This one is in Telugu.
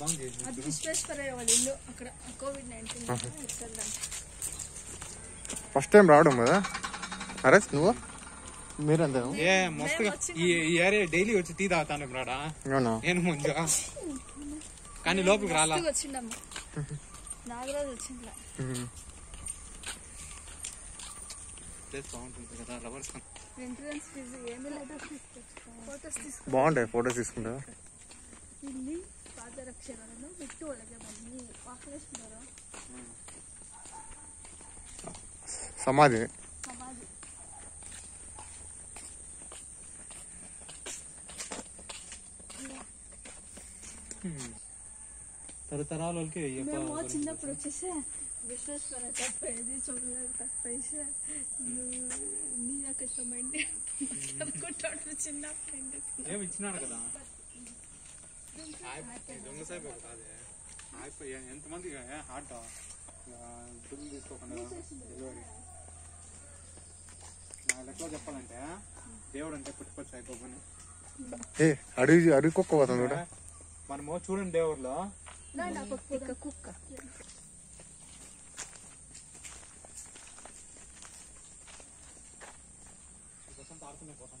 అది విశ్వేశ్వరయ్య వాళ్ళ ఇల్లు అక్కడ కోవిడ్ నైన్టీన్ ఫస్ట్ టైం రావడం కదా? అరే నువ్వు? మీరంతా ఏ మస్తుగా ఈ ఏరియా డైలీ వచ్చి టీ తాగుతాను నేను ముందు కానీ లోపలికి రాలా? వచ్చిండమ్మ. నాగరాజు వచ్చిండ్లా ప్లేస్ బాగుంటుంది కదా లవర్స్ ఎంట్రన్స్ ఫీజు ఏమి లేదు ఫోటోస్ తీసుకు. బాగుంటాయి ఫొటోస్ తీసుకుంటా ಇಲ್ಲಿ ಪಾದರಕ್ಷೆಗಳನ್ನು ಬಿಟ್ಟು ಒಳಗೆ ಬನ್ನಿ ವಾಕಲೇಶ್ವರ సమాధి ಸಮಾಧಿ తరతరాల వాళ్ళకి మేము చిన్నప్పుడు వచ్చేసి విశ్వేశ్వర తప్ప ఏది చూడలేదు తప్ప వేసే నీ యొక్క చూడండి అనుకుంటాడు చిన్నప్పుడు ఎందుకు ఏమి ఇచ్చినాడు కదా ఎంతమంది హార్ట్ దుడ్లు తీసుకోకుండా డెలివరీ నా లెక్కలో చెప్పాలంటే దేవుడు అంటే పుట్టుకొచ్చి అయిపోమని ఏ అడవి అడవి కుక్క పోతుంది కూడా మనము చూడండి దేవుడిలో కుక్క ఆడుకునే పోతాం